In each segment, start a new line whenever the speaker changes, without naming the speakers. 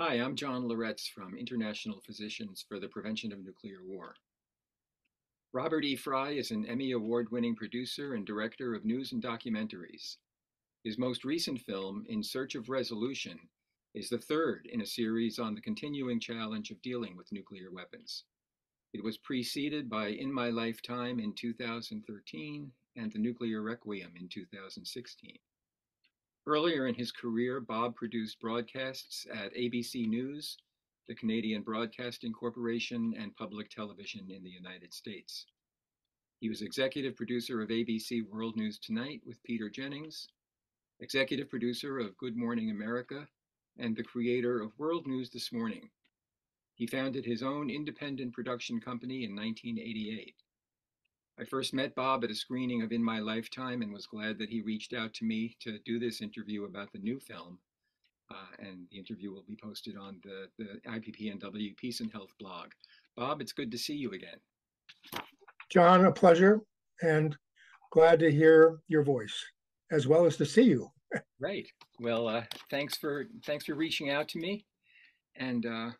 Hi, I'm John Loretz from International Physicians for the Prevention of Nuclear War. Robert E. Frye is an Emmy Award winning producer and director of news and documentaries. His most recent film, In Search of Resolution, is the third in a series on the continuing challenge of dealing with nuclear weapons. It was preceded by In My Lifetime in 2013 and The Nuclear Requiem in 2016. Earlier in his career, Bob produced broadcasts at ABC News, the Canadian Broadcasting Corporation, and public television in the United States. He was executive producer of ABC World News Tonight with Peter Jennings, executive producer of Good Morning America, and the creator of World News This Morning. He founded his own independent production company in 1988. I first met Bob at a screening of In My Lifetime and was glad that he reached out to me to do this interview about the new film. Uh, and the interview will be posted on the, the IPPNW Peace and Health blog. Bob, it's good to see you again.
John, a pleasure, and glad to hear your voice as well as to see you.
right. Well, uh, thanks for thanks for reaching out to me, and uh,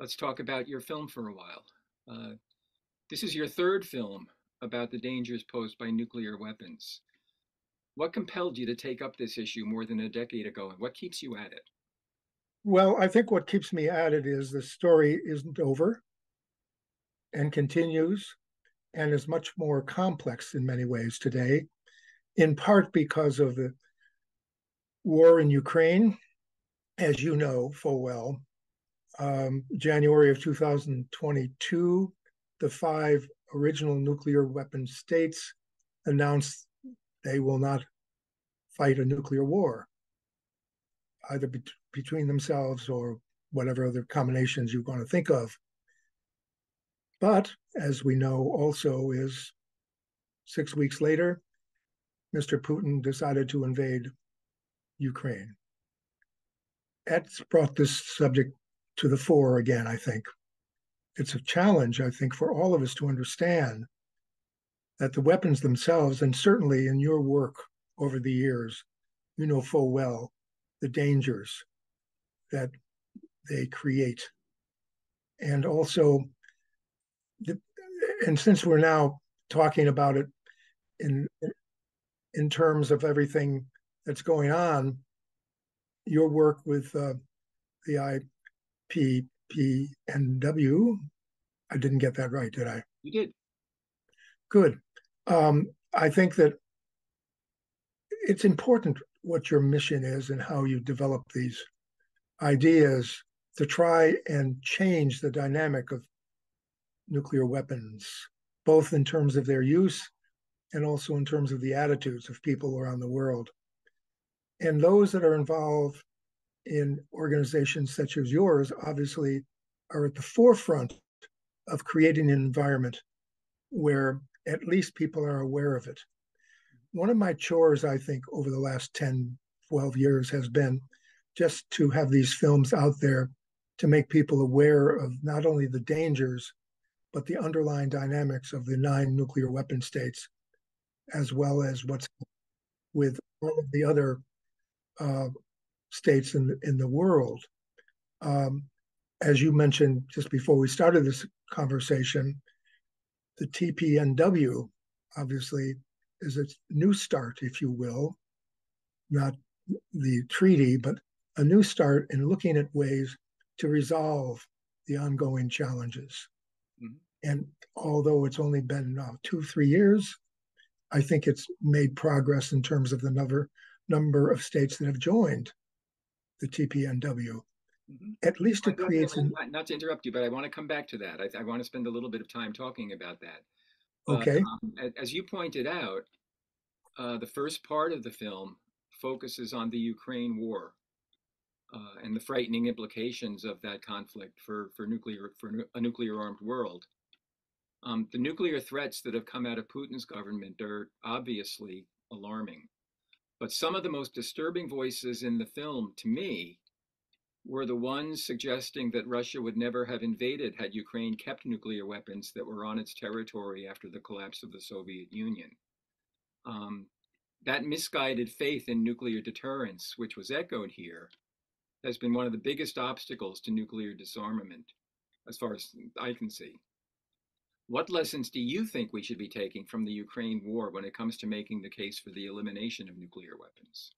let's talk about your film for a while. Uh, this is your third film about the dangers posed by nuclear weapons. What compelled you to take up this issue more than a decade ago, and what keeps you at it?
Well, I think what keeps me at it is the story isn't over and continues and is much more complex in many ways today, in part because of the war in Ukraine, as you know full well. Um, January of 2022, the five original nuclear weapon states announced they will not fight a nuclear war, either be- between themselves or whatever other combinations you want to think of. But as we know, also is six weeks later, Mr. Putin decided to invade Ukraine. That's brought this subject to the fore again, I think it's a challenge, I think, for all of us to understand that the weapons themselves, and certainly in your work over the years, you know full well the dangers that they create. And also, the, and since we're now talking about it in in terms of everything that's going on, your work with uh, the IP PNW. I didn't get that right, did I?
You did.
Good. Um, I think that it's important what your mission is and how you develop these ideas to try and change the dynamic of nuclear weapons, both in terms of their use and also in terms of the attitudes of people around the world. And those that are involved in organizations such as yours obviously are at the forefront of creating an environment where at least people are aware of it. One of my chores, I think, over the last 10, 12 years has been just to have these films out there to make people aware of not only the dangers, but the underlying dynamics of the nine nuclear weapon states, as well as what's with all of the other uh, states in the, in the world. Um, as you mentioned just before we started this conversation, the TPNW obviously is a new start, if you will, not the treaty, but a new start in looking at ways to resolve the ongoing challenges. Mm-hmm. And although it's only been uh, two, three years, I think it's made progress in terms of the number number of states that have joined the TPNW. Mm-hmm. At least it creates.
An... Not, to interrupt you, but I want to come back to that. I, I want to spend a little bit of time talking about that.
Okay.
um, as you pointed out, uh, the first part of the film focuses on the Ukraine war uh, and the frightening implications of that conflict for, for nuclear for a nuclear armed world. Um, the nuclear threats that have come out of Putin's government are obviously alarming. But some of the most disturbing voices in the film, to me, were the ones suggesting that Russia would never have invaded had Ukraine kept nuclear weapons that were on its territory after the collapse of the Soviet Union. Um, that misguided faith in nuclear deterrence, which was echoed here, has been one of the biggest obstacles to nuclear disarmament, as far as I can see. What lessons do you think we should be taking from the Ukraine war when it comes to making the case for the elimination of nuclear weapons?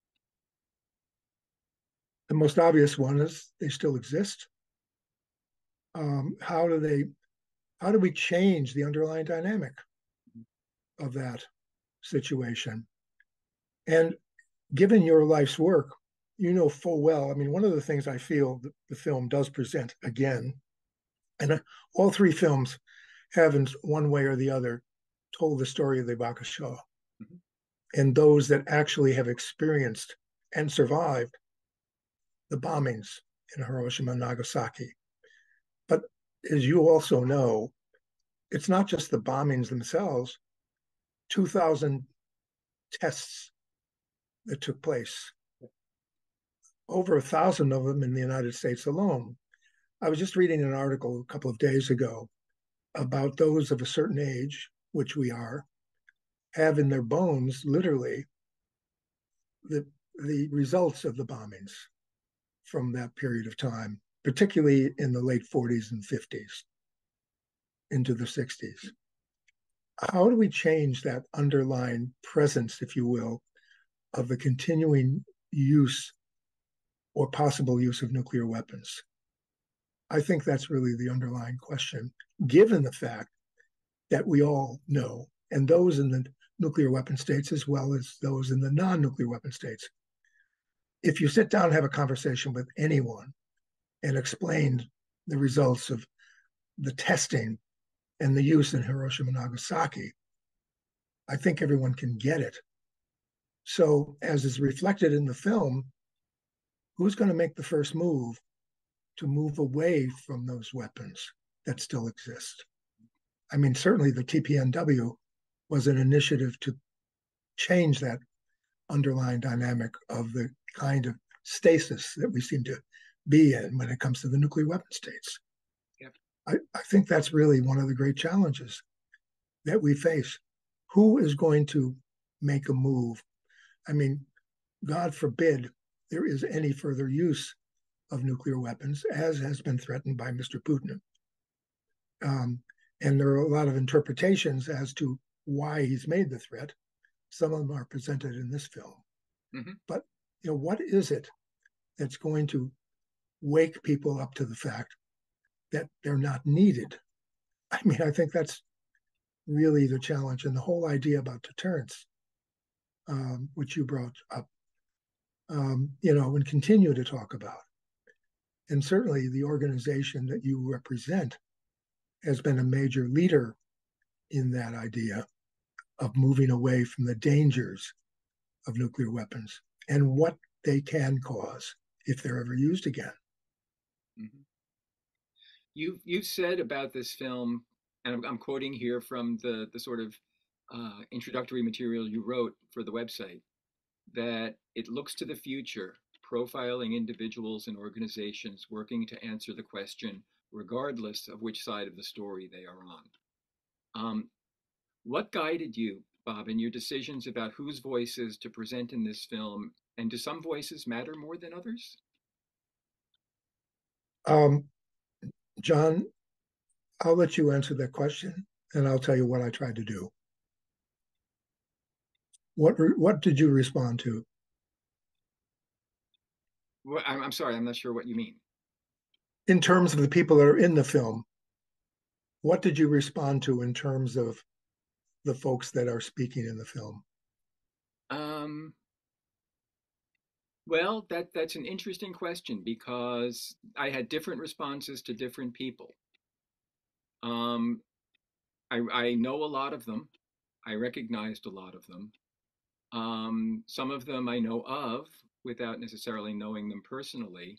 The most obvious one is they still exist. Um, how do they? How do we change the underlying dynamic of that situation? And given your life's work, you know full well. I mean, one of the things I feel the film does present again, and all three films in one way or the other, told the story of the Hibakusha mm-hmm. and those that actually have experienced and survived the bombings in Hiroshima and Nagasaki. But as you also know, it's not just the bombings themselves, 2,000 tests that took place, over a thousand of them in the United States alone. I was just reading an article a couple of days ago about those of a certain age, which we are, have in their bones literally the the results of the bombings from that period of time, particularly in the late 40s and 50s into the 60s. How do we change that underlying presence, if you will, of the continuing use or possible use of nuclear weapons? I think that's really the underlying question, given the fact that we all know, and those in the nuclear weapon states as well as those in the non nuclear weapon states, if you sit down and have a conversation with anyone and explain the results of the testing and the use in Hiroshima and Nagasaki, I think everyone can get it. So, as is reflected in the film, who's going to make the first move to move away from those weapons that still exist? I mean, certainly the TPNW was an initiative to change that underlying dynamic of the kind of stasis that we seem to be in when it comes to the nuclear weapon states. Yep. I, I think that's really one of the great challenges that we face. Who is going to make a move? I mean, God forbid there is any further use of nuclear weapons, as has been threatened by Mr. Putin. Um, and there are a lot of interpretations as to why he's made the threat. Some of them are presented in this film. Mm-hmm. But you know, what is it that's going to wake people up to the fact that they're not needed? I mean, I think that's really the challenge, and the whole idea about deterrence, um, which you brought up, um, you know, and continue to talk about. And certainly, the organization that you represent has been a major leader in that idea of moving away from the dangers of nuclear weapons and what they can cause if they're ever used again. Mm-hmm.
You you've said about this film, and I'm, I'm, quoting here from the the sort of uh, introductory material you wrote for the website, that it looks to the future, profiling individuals and organizations working to answer the question, regardless of which side of the story they are on. Um, what guided you Bob, in your decisions about whose voices to present in this film, and do some voices matter more than others?
Um, John, I'll let you answer that question, and I'll tell you what I tried to do. What what did you respond to?
Well, I'm, I'm sorry, I'm not sure what you mean.
In terms of the people that are in the film, what did you respond to in terms of the folks that are speaking in the film?
Um, well, that that's an interesting question because I had different responses to different people. Um, I, I know a lot of them. I recognized a lot of them. Um, some of them I know of without necessarily knowing them personally.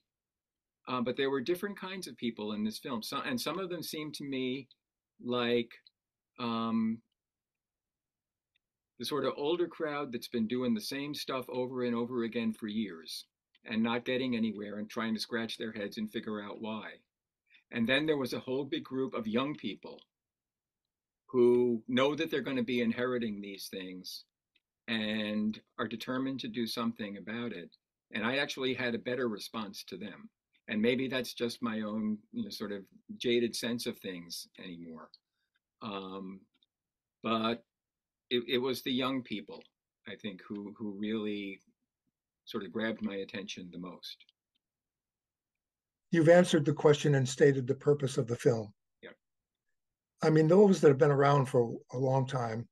Uh, but there were different kinds of people in this film, so, and some of them seemed to me like um, the sort of older crowd that's been doing the same stuff over and over again for years and not getting anywhere and trying to scratch their heads and figure out why. And then there was a whole big group of young people who know that they're going to be inheriting these things and are determined to do something about it. and I actually had a better response to them. And maybe that's just my own, you know, sort of jaded sense of things anymore. Um, but it, it was the young people, I think, who who really sort of grabbed my attention the most.
You've answered the question and stated the purpose of the film.
Yeah.
I mean, those that have been around for a long time,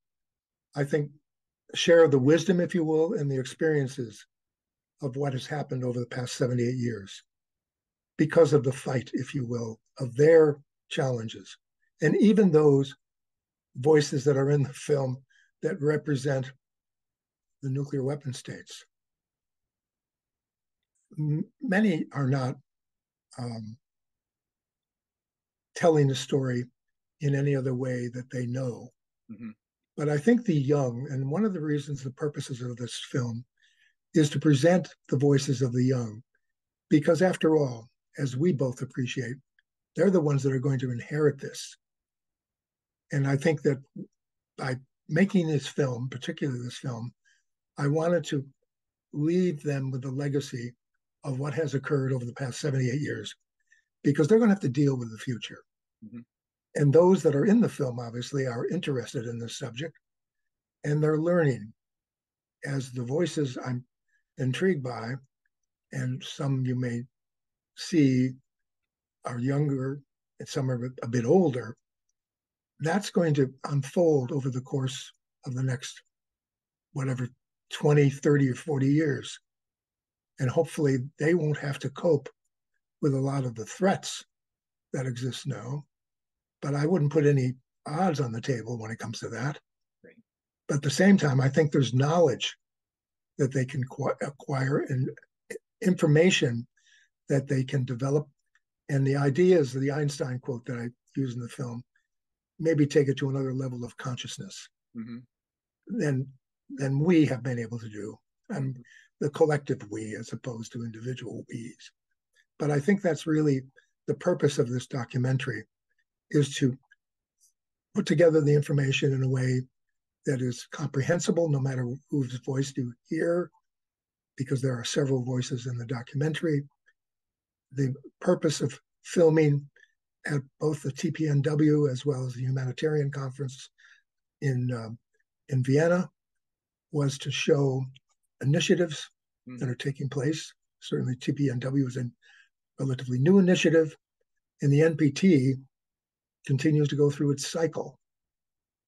I think, share the wisdom, if you will, and the experiences of what has happened over the past 78 years because of the fight, if you will, of their challenges. And even those voices that are in the film that represent the nuclear weapon states. M- many are not um, telling the story in any other way that they know. Mm-hmm. But I think the young, and one of the reasons, the purposes of this film is to present the voices of the young, because after all, as we both appreciate, they're the ones that are going to inherit this. And I think that by making this film, particularly this film, I wanted to leave them with the legacy of what has occurred over the past 78 years, because they're going to have to deal with the future. Mm-hmm. And those that are in the film, obviously, are interested in this subject and they're learning as the voices I'm intrigued by, and some you may see are younger and some are a bit older. That's going to unfold over the course of the next, whatever, 20, 30, or 40 years. And hopefully they won't have to cope with a lot of the threats that exist now. But I wouldn't put any odds on the table when it comes to that. Right. But at the same time, I think there's knowledge that they can acquire and information that they can develop. And the ideas, of the Einstein quote that I use in the film, maybe take it to another level of consciousness mm-hmm. than than we have been able to do, and the collective we as opposed to individual we's. But I think that's really the purpose of this documentary is to put together the information in a way that is comprehensible no matter whose voice you hear, because there are several voices in the documentary. The purpose of filming at both the TPNW as well as the Humanitarian Conference in uh, in Vienna was to show initiatives mm. that are taking place. Certainly, TPNW is a relatively new initiative, and the NPT continues to go through its cycle.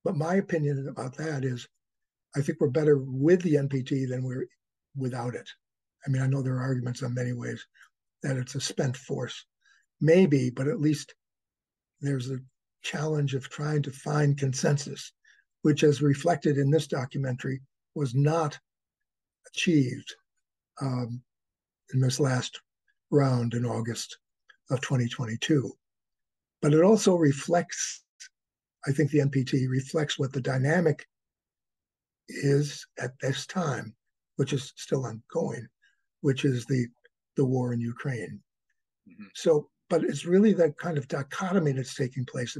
But my opinion about that is I think we're better with the NPT than we're without it. I mean, I know there are arguments on many ways that it's a spent force. Maybe, but at least there's a challenge of trying to find consensus, which, as reflected in this documentary, was not achieved um, in this last round in August of 2022. But it also reflects I think the NPT reflects what the dynamic is at this time, which is still ongoing, which is the the war in Ukraine. Mm-hmm. So, but it's really that kind of dichotomy that's taking place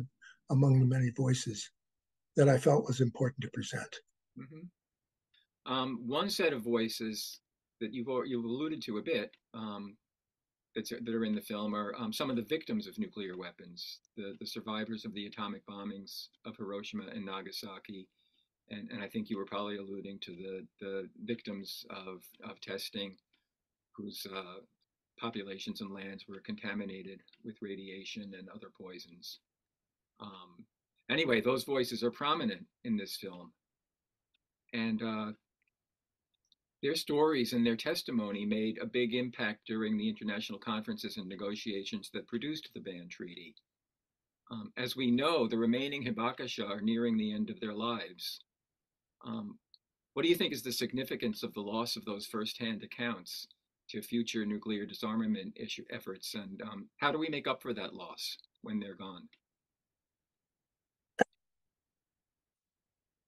among the many voices that I felt was important to present.
Mm-hmm. Um, one set of voices that you've you've alluded to a bit um, that's, that are in the film are um, some of the victims of nuclear weapons, the, the survivors of the atomic bombings of Hiroshima and Nagasaki. And, and I think you were probably alluding to the, the victims of, of testing whose uh, populations and lands were contaminated with radiation and other poisons. Um, anyway, those voices are prominent in this film. And uh, their stories and their testimony made a big impact during the international conferences and negotiations that produced the ban treaty. Um, as we know, the remaining Hibakusha are nearing the end of their lives. Um, what do you think is the significance of the loss of those firsthand accounts to future nuclear disarmament issue efforts, and um, how do we make up for that loss when they're gone?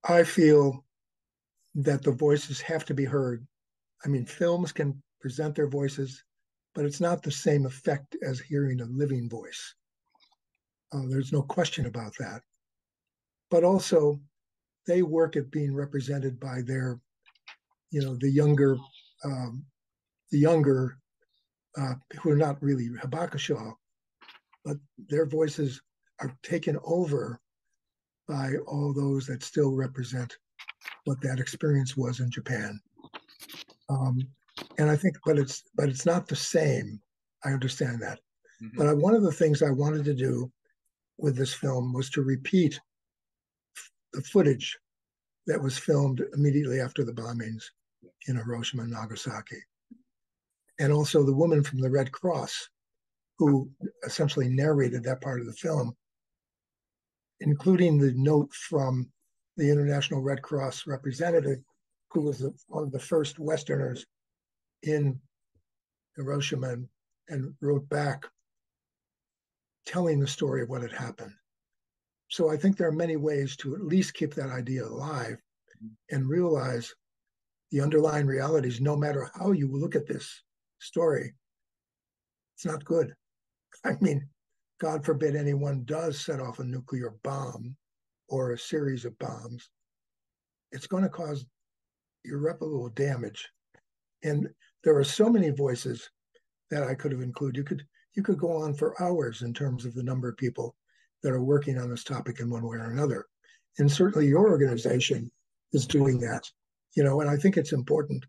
I feel that the voices have to be heard. I mean, films can present their voices, but it's not the same effect as hearing a living voice. Uh, there's no question about that. But also, they work at being represented by their, you know, the younger, um, the younger, uh, who are not really Hibakusha, but their voices are taken over by all those that still represent what that experience was in Japan. Um, and I think, but it's but it's not the same. I understand that. Mm-hmm. But I, one of the things I wanted to do with this film was to repeat the footage that was filmed immediately after the bombings in Hiroshima and Nagasaki. And also the woman from the Red Cross who essentially narrated that part of the film, including the note from the International Red Cross representative, who was the, one of the first Westerners in Hiroshima and, and wrote back telling the story of what had happened. So I think there are many ways to at least keep that idea alive and realize the underlying realities, no matter how you look at this story, it's not good. I mean, God forbid anyone does set off a nuclear bomb or a series of bombs, it's going to cause irreparable damage. And there are so many voices that I could have included. You could you could go on for hours in terms of the number of people that are working on this topic in one way or another. And certainly your organization is doing that. You know, and I think it's important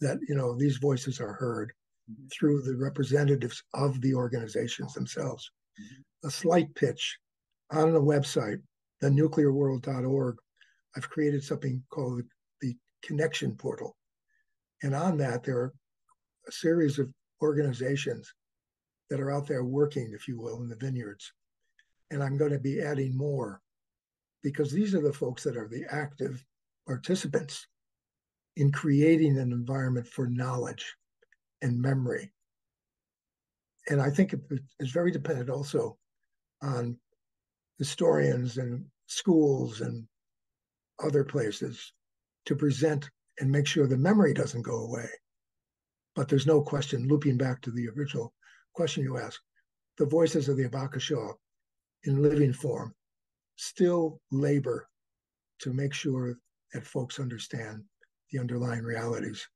that, you know, these voices are heard mm-hmm. through the representatives of the organizations themselves. Mm-hmm. A slight pitch on the website, the thenuclearworld.org, I've created something called the, the Connection Portal. And on that, there are a series of organizations that are out there working, if you will, in the vineyards. And I'm going to be adding more because these are the folks that are the active participants in creating an environment for knowledge and memory. And I think it's very dependent also on historians and schools and other places to present and make sure the memory doesn't go away. But there's no question, looping back to the original question you asked, the voices of the Hibakusha in living form still labor to make sure that folks understand the underlying realities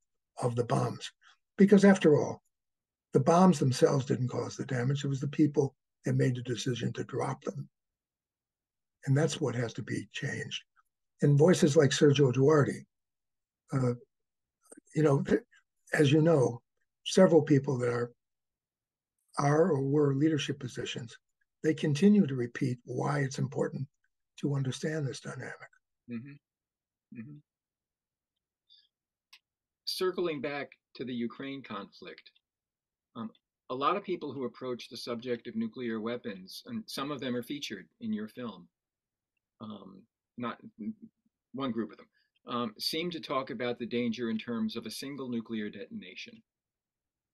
of the bombs. Because after all, the bombs themselves didn't cause the damage. It was the people that made the decision to drop them. And that's what has to be changed. And voices like Sergio Duarte, uh, you know, as you know, several people that are are or were leadership positions, they continue to repeat why it's important to understand this dynamic. Mm-hmm. Mm-hmm.
Circling back to the Ukraine conflict, um, a lot of people who approach the subject of nuclear weapons, and some of them are featured in your film, um, not one group of them, um, seem to talk about the danger in terms of a single nuclear detonation.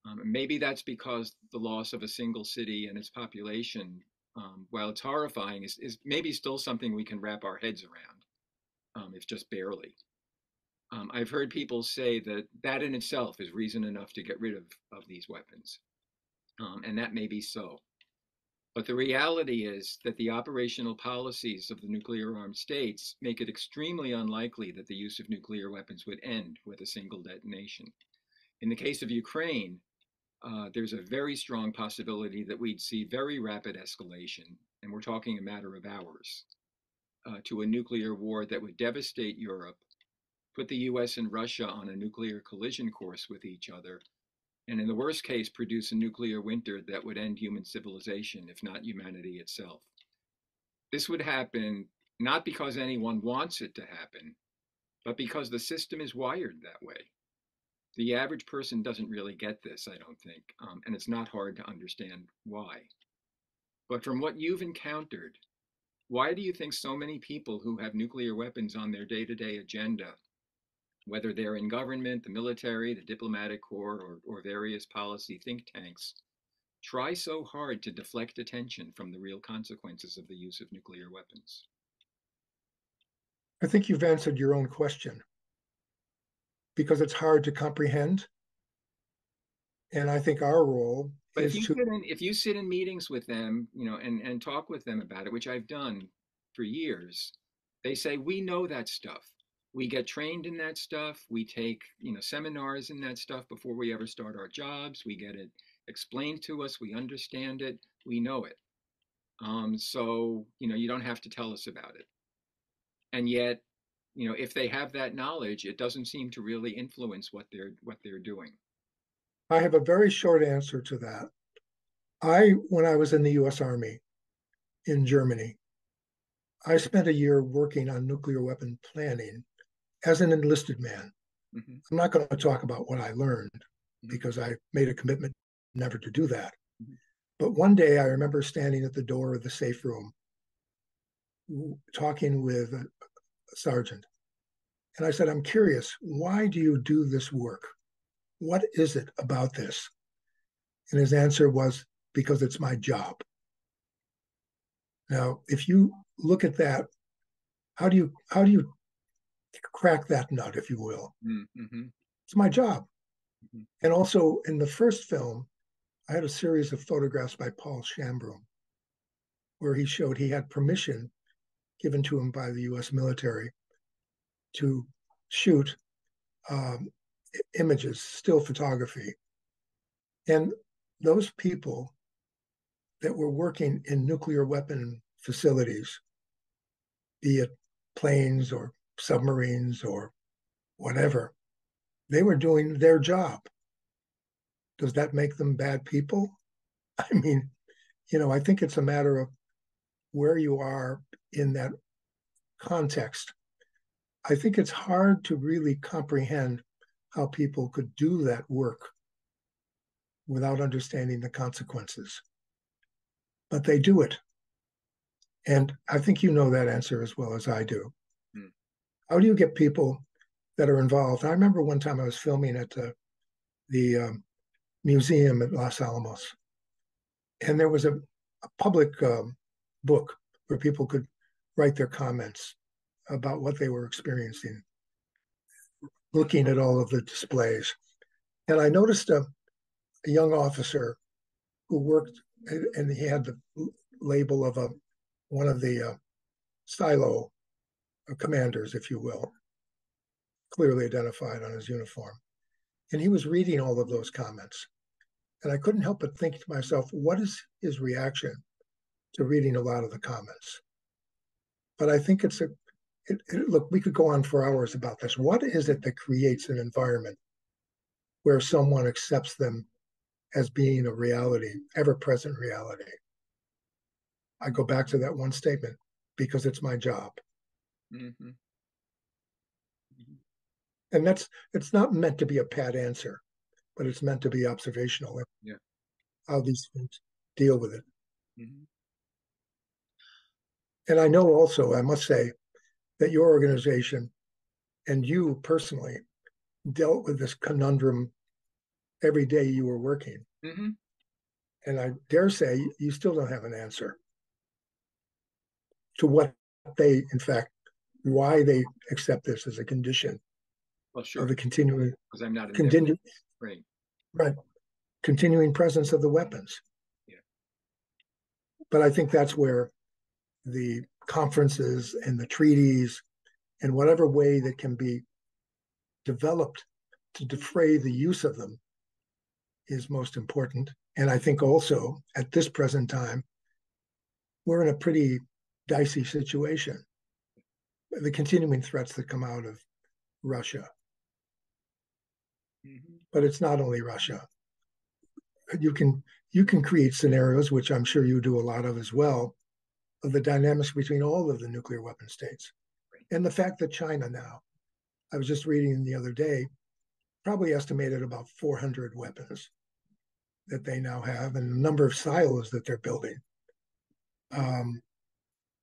Um, maybe that's because the loss of a single city and its population, um, while it's horrifying, is, is maybe still something we can wrap our heads around, um, if just barely. Um, I've heard people say that that in itself is reason enough to get rid of, of these weapons. Um, and that may be so. But the reality is that the operational policies of the nuclear armed states make it extremely unlikely that the use of nuclear weapons would end with a single detonation. In the case of Ukraine, uh, there's a very strong possibility that we'd see very rapid escalation, and we're talking a matter of hours, uh, to a nuclear war that would devastate Europe, put the US and Russia on a nuclear collision course with each other, and in the worst case, produce a nuclear winter that would end human civilization, if not humanity itself. This would happen not because anyone wants it to happen, but because the system is wired that way the average person doesn't really get this, I don't think, um, and it's not hard to understand why. But from what you've encountered, why do you think so many people who have nuclear weapons on their day to day agenda, whether they're in government, the military, the diplomatic corps, or, or various policy think tanks, try so hard to deflect attention from the real consequences of the use of nuclear weapons?
I think you've answered your own question because it's hard to comprehend. And I think our role
but if you to... sit in if you sit in meetings with them, you know, and and talk with them about it, which I've done for years, they say we know that stuff. We get trained in that stuff. We take, you know, seminars in that stuff before we ever start our jobs. We get it explained to us. We understand it. We know it. Um, so, you know, you don't have to tell us about it. And yet, you know, if they have that knowledge, it doesn't seem to really influence what they're what they're doing.
I have a very short answer to that. I, when I was in the US Army in Germany, I spent a year working on nuclear weapon planning as an enlisted man. Mm-hmm. I'm not going to talk about what I learned mm-hmm. because I made a commitment never to do that. Mm-hmm. But one day I remember standing at the door of the safe room talking with a, a sergeant. And I said, I'm curious, why do you do this work? What is it about this? And his answer was, because it's my job. Now, if you look at that, how do you how do you crack that nut, if you will? Mm-hmm. It's my job. Mm-hmm. And also in the first film, I had a series of photographs by Paul Shambroom, where he showed he had permission given to him by the U.S. military to shoot um, images, still photography. And those people that were working in nuclear weapon facilities, be it planes or submarines or whatever, they were doing their job. Does that make them bad people? I mean, you know, I think it's a matter of where you are in that context. I think it's hard to really comprehend how people could do that work without understanding the consequences. But they do it. And I think you know that answer as well as I do. How do you get people that are involved? I remember one time I was filming at the, the um, museum at Los Alamos, and there was a, a public um, book where people could write their comments about what they were experiencing, looking at all of the displays. And I noticed a, a young officer who worked, and he had the label of a one of the uh, silo Uh, commanders, if you will, clearly identified on his uniform. And he was reading all of those comments. And I couldn't help but think to myself, what is his reaction to reading a lot of the comments? But I think it's a, it, it, look, we could go on for hours about this. What is it that creates an environment where someone accepts them as being a reality, ever present reality? I go back to that one statement because it's my job. Mm-hmm. Mm-hmm. And that's it's not meant to be a pat answer, but it's meant to be observational.
Yeah.
How these things deal with it. Mm-hmm. And I know also, I must say, that your organization and you personally dealt with this conundrum every day you were working. Mm-hmm. And I dare say you still don't have an answer to what they, in fact, why they accept this as a condition
well, sure.
of the continuing
because I'm not
continu-
right.
right continuing presence of the weapons.
Yeah.
But I think that's where the conferences and the treaties and whatever way that can be developed to defray the use of them is most important. And I think also at this present time, we're in a pretty dicey situation. The continuing threats that come out of Russia. Mm-hmm. But it's not only Russia. You can you can create scenarios, which I'm sure you do a lot of as well, of the dynamics between all of the nuclear weapon states. And the fact that China now, I was just reading the other day, probably estimated about 400 weapons that they now have and the number of silos that they're building. Um,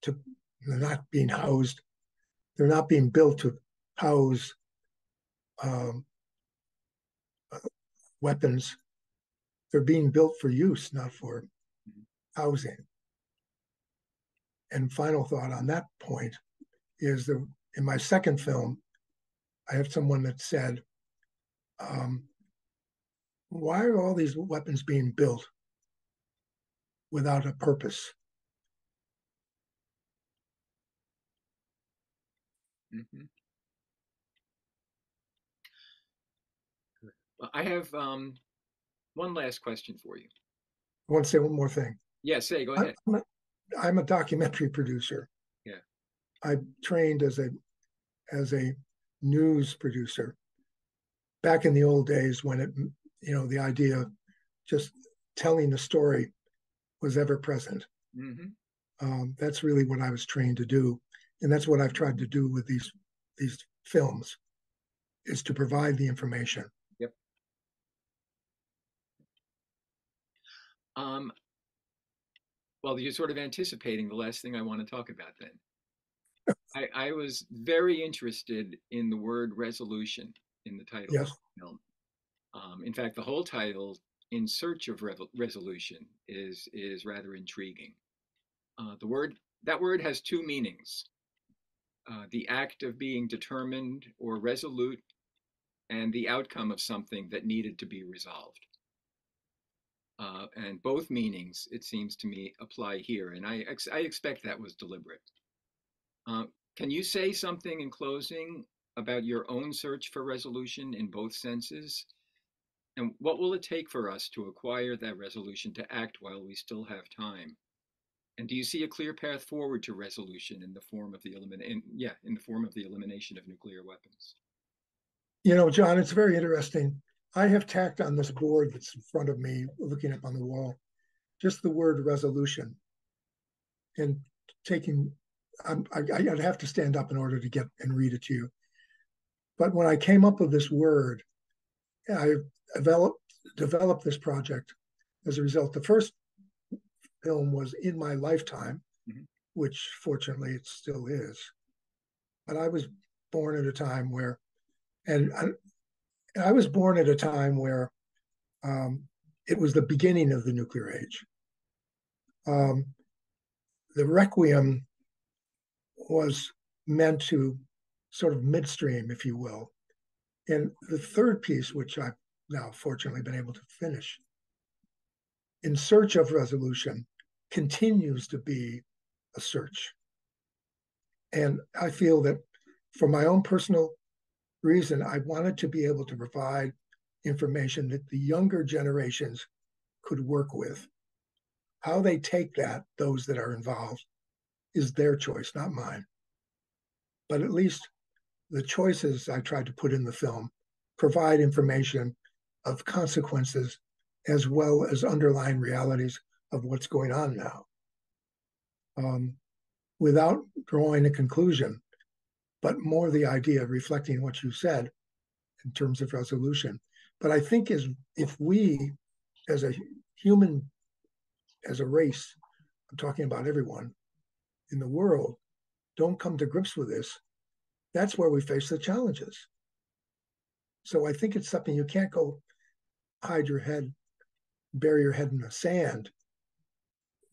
to not being housed they're not being built to house um, weapons. They're being built for use not for housing. And final thought on that point is that in my second film i have someone that said um, why are all these weapons being built without a purpose
Mhm. I have um, one last question for you.
I want to say one more thing.
Yeah, say, go ahead.
I'm a, I'm a documentary producer.
Yeah.
I trained as a as a news producer back in the old days when it you know the idea of just telling the story was ever present.
Mm-hmm.
Um, that's really what I was trained to do and that's what I've tried to do with these these films, is to provide the information.
Um, well, you're sort of anticipating the last thing I want to talk about then. I, I was very interested in the word resolution in the title
Yes.
of the film. Um, in fact, the whole title, "In Search of Revo- Resolution," is is rather intriguing. Uh, the word that word has two meanings: uh, the act of being determined or resolute, and the outcome of something that needed to be resolved. Uh, and both meanings, it seems to me, apply here, and I ex- I expect that was deliberate. Uh, can you say something in closing about your own search for resolution in both senses? And what will it take for us to acquire that resolution to act while we still have time? And do you see a clear path forward to resolution in the form of the elimination? yeah, in the form of the elimination of nuclear weapons?
You know, John, it's very interesting. I have tacked on this board that's in front of me, looking up on the wall, just the word resolution. And taking, I'm, I, I'd have to stand up in order to get and read it to you. But when I came up with this word, I developed developed this project as a result. The first film was in my lifetime,
Mhm.
which fortunately it still is. But I was born at a time where, and I, I was born at a time where um, it was the beginning of the nuclear age. Um, the Requiem was meant to sort of midstream, if you will. And the third piece, which I've now fortunately been able to finish, in search of resolution, continues to be a search. And I feel that for my own personal reason, I wanted to be able to provide information that the younger generations could work with. How they take that, those that are involved, is their choice, not mine. But at least the choices I tried to put in the film provide information of consequences as well as underlying realities of what's going on now. Um, without drawing a conclusion, but more the idea of reflecting what you said in terms of resolution. But I think is if we, as a human, as a race, I'm talking about everyone in the world, don't come to grips with this, that's where we face the challenges. So I think it's something you can't go hide your head, bury your head in the sand.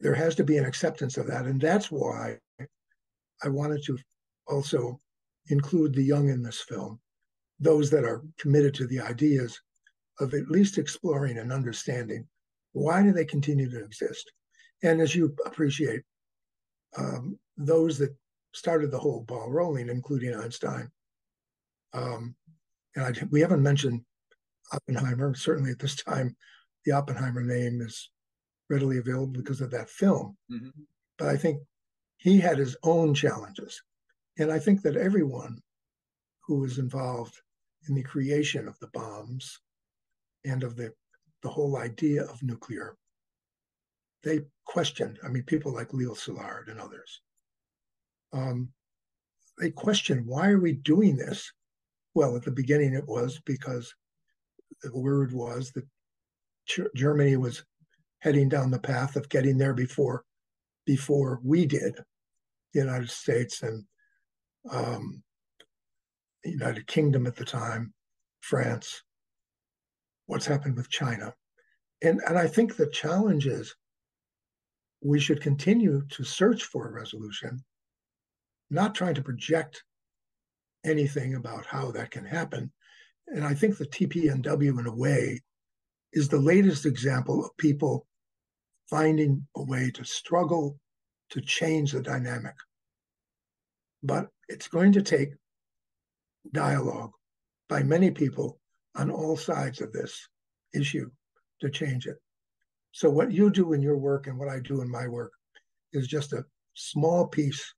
There has to be an acceptance of that. And that's why I wanted to also include the young in this film, those that are committed to the ideas of at least exploring and understanding why do they continue to exist. And as you appreciate, um, those that started the whole ball rolling, including Einstein. Um, and I, we haven't mentioned Oppenheimer. Certainly at this time, the Oppenheimer name is readily available because of that film.
Mhm.
But I think he had his own challenges. And I think that everyone who was involved in the creation of the bombs and of the, the whole idea of nuclear, they questioned, I mean, people like Leo Szilard and others, um, they questioned, why are we doing this? Well, at the beginning, it was because the word was that Germany was heading down the path of getting there before before we did, the United States and um, the United Kingdom at the time, France. What's happened with China, and and I think the challenge is we should continue to search for a resolution, not trying to project anything about how that can happen. And I think the TPNW, in a way, is the latest example of people finding a way to struggle to change the dynamic. But it's going to take dialogue by many people on all sides of this issue to change it. So what you do in your work and what I do in my work is just a small piece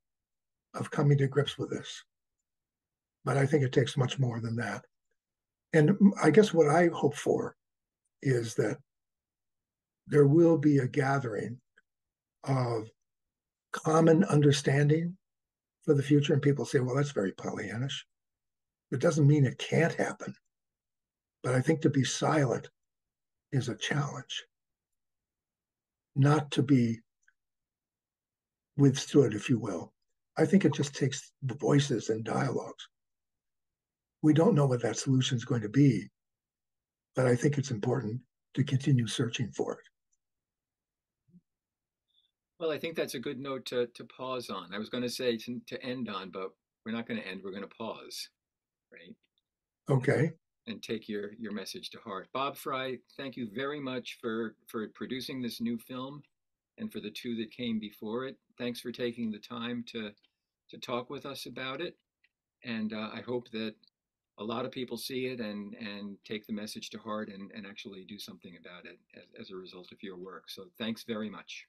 of coming to grips with this. But I think it takes much more than that. And I guess what I hope for is that there will be a gathering of common understanding for the future. And people say, well, that's very Pollyannish. It doesn't mean it can't happen. But I think to be silent is a challenge, not to be withstood, if you will. I think it just takes the voices and dialogues. We don't know what that solution is going to be, but I think it's important to continue searching for it.
Well, I think that's a good note to, to pause on. I was going to say to, to end on, but we're not going to end. We're going to pause, right?
Okay.
And take your your message to heart. Bob Frye, thank you very much for for producing this new film, and for the two that came before it. Thanks for taking the time to to talk with us about it, and uh, I hope that a lot of people see it and and take the message to heart and, and actually do something about it as, as a result of your work. So thanks very much.